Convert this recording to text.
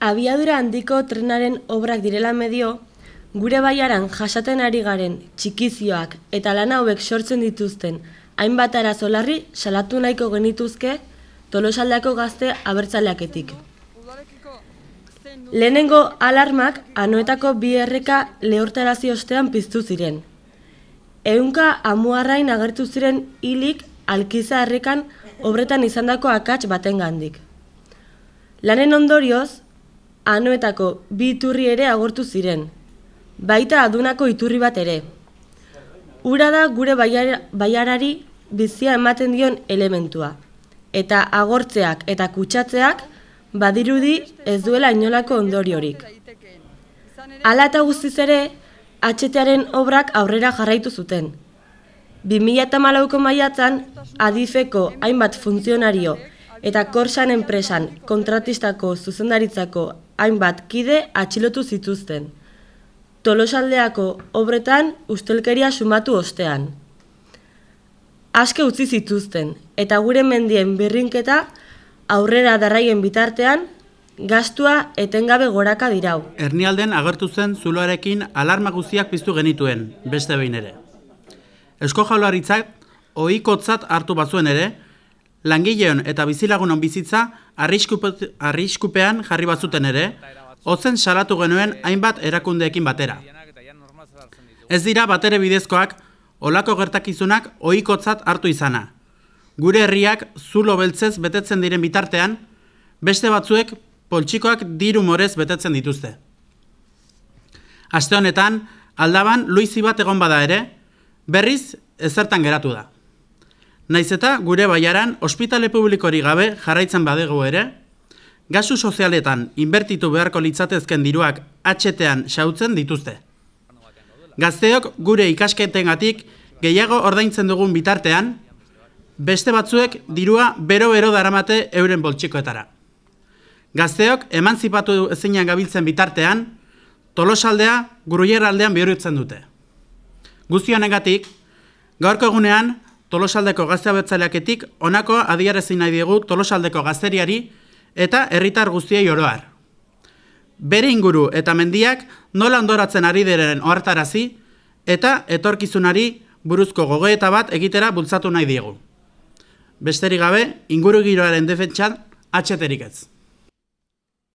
Abiadura handiko trenaren obrak direla medio, gure baiaran jasaten ari garen txikizioak eta lan hauek sortzen dituzten hainbat arazolarri salatu nahiko genituzke tolosaldako gazte abertzaleaketik. Lehenengo alarmak anoetako bi erreka lehortarazi ostean piztu ziren. Eunka amuarrain agertu ziren hilik alkiza errekan obretan izandako akats baten gandik. Lanen ondorioz, anoetako bi iturri ere agortu ziren, baita adunako iturri bat ere. Ura da gure baiarari bizia ematen dion elementua, eta agortzeak eta kutsatzeak badirudi ez duela inolako ondoriorik. Hala eta guztiz ere, atxetearen obrak aurrera jarraitu zuten. 2008ko maiatzan, adifeko hainbat funtzionario eta korsan enpresan kontratistako zuzendaritzako hainbat kide atxilotu zituzten. Tolosaldeako obretan ustelkeria sumatu ostean. Aske utzi zituzten eta gure mendien birrinketa aurrera darraien bitartean gastua etengabe goraka dirau. Ernialden agertu zen zuloarekin alarma guztiak piztu genituen, beste behin ere. Esko jaularitzak ohikotzat hartu bazuen ere, langileon eta bizilagunon bizitza arriskupean jarri bazuten ere, hotzen salatu genuen hainbat erakundeekin batera. Ez dira batere bidezkoak olako gertakizunak ohikotzat hartu izana. Gure herriak zulo beltzez betetzen diren bitartean, beste batzuek poltsikoak diru morez betetzen dituzte. Aste honetan, aldaban luizi bat egon bada ere, berriz ezertan geratu da. Naiz eta gure baiaran ospitale publikori gabe jarraitzen badego ere, gasu sozialetan inbertitu beharko litzatezken diruak atxetean xautzen dituzte. Gazteok gure ikasketengatik gehiago ordaintzen dugun bitartean, beste batzuek dirua bero-bero daramate euren boltsikoetara. Gazteok emantzipatu ezinan gabiltzen bitartean, tolosaldea gruier aldean bihurritzen dute. Guztio negatik, gaurko egunean, tolosaldeko gaztea betzaleaketik onako adiarezin nahi diegu tolosaldeko gazteriari eta herritar guztiei oroar. Bere inguru eta mendiak nola ondoratzen ari diren ohartarazi eta etorkizunari buruzko gogoeta bat egitera bultzatu nahi diegu. Besterik gabe, inguru giroaren defentsan atxeterik ez.